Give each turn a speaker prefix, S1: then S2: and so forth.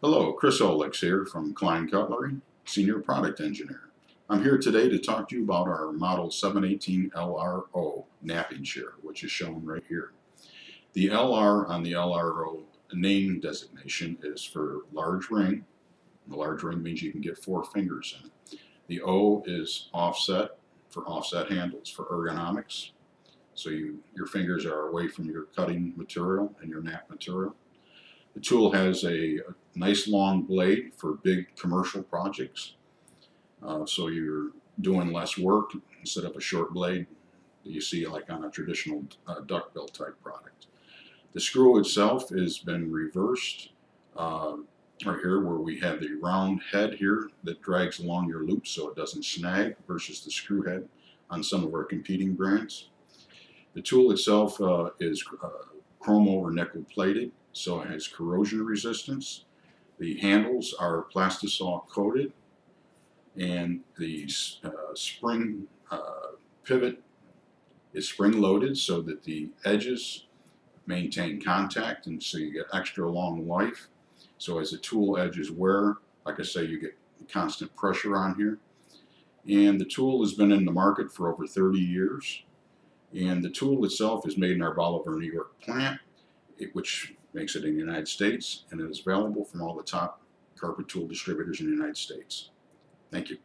S1: Hello, Chris Olex here from Klein Cutlery, Senior Product Engineer. I'm here today to talk to you about our Model 718 LRO napping shear, which is shown right here. The LR on the LRO name designation is for large ring. The large ring means you can get four fingers in it. The O is offset for offset handles for ergonomics. So you, your fingers are away from your cutting material and your nap material. The tool has a, a nice long blade for big commercial projects. Uh, so you're doing less work instead of a short blade that you see like on a traditional uh, duckbill type product. The screw itself has been reversed uh, right here where we have the round head here that drags along your loop so it doesn't snag versus the screw head on some of our competing brands. The tool itself uh, is uh, chrome over nickel plated so it has corrosion resistance. The handles are plastisol coated and the uh, spring uh, pivot is spring loaded so that the edges maintain contact and so you get extra long life. So as the tool edges wear, like I say, you get constant pressure on here. And the tool has been in the market for over 30 years. And the tool itself is made in our Bolivar, New York plant, which makes it in the United States, and it is available from all the top carpet tool distributors in the United States. Thank you.